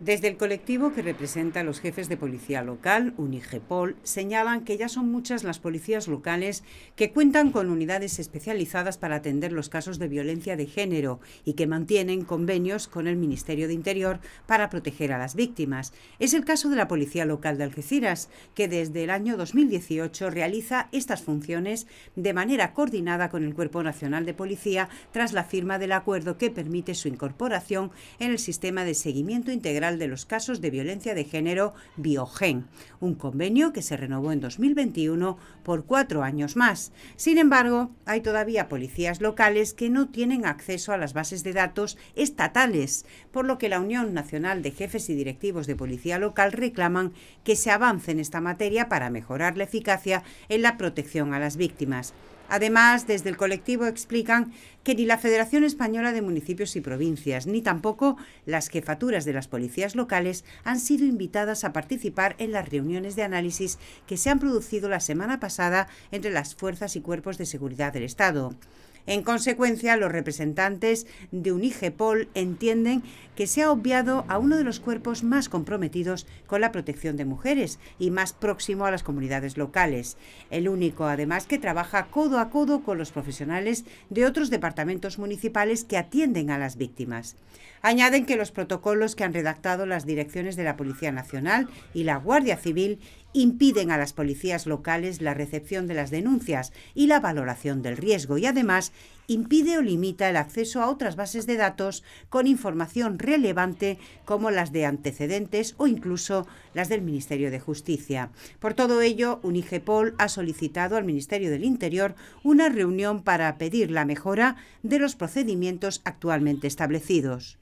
Desde el colectivo que representa a los jefes de policía local, Unigepol, señalan que ya son muchas las policías locales que cuentan con unidades especializadas para atender los casos de violencia de género y que mantienen convenios con el Ministerio de Interior para proteger a las víctimas. Es el caso de la Policía Local de Algeciras, que desde el año 2018 realiza estas funciones de manera coordinada con el Cuerpo Nacional de Policía tras la firma del acuerdo que permite su incorporación en el sistema de seguimiento integral de los Casos de Violencia de Género Biogen, un convenio que se renovó en 2021 por cuatro años más. Sin embargo, hay todavía policías locales que no tienen acceso a las bases de datos estatales, por lo que la Unión Nacional de Jefes y Directivos de Policía Local reclaman que se avance en esta materia para mejorar la eficacia en la protección a las víctimas. Además, desde el colectivo explican que ni la Federación Española de Municipios y Provincias, ni tampoco las jefaturas de las policías locales han sido invitadas a participar en las reuniones de análisis que se han producido la semana pasada entre las fuerzas y cuerpos de seguridad del Estado. En consecuencia, los representantes de Unigepol entienden que se ha obviado a uno de los cuerpos más comprometidos con la protección de mujeres y más próximo a las comunidades locales. El único, además, que trabaja codo a codo con los profesionales de otros departamentos municipales que atienden a las víctimas. Añaden que los protocolos que han redactado las direcciones de la Policía Nacional y la Guardia Civil impiden a las policías locales la recepción de las denuncias y la valoración del riesgo y además impide o limita el acceso a otras bases de datos con información relevante como las de antecedentes o incluso las del Ministerio de Justicia. Por todo ello, Unigepol ha solicitado al Ministerio del Interior una reunión para pedir la mejora de los procedimientos actualmente establecidos.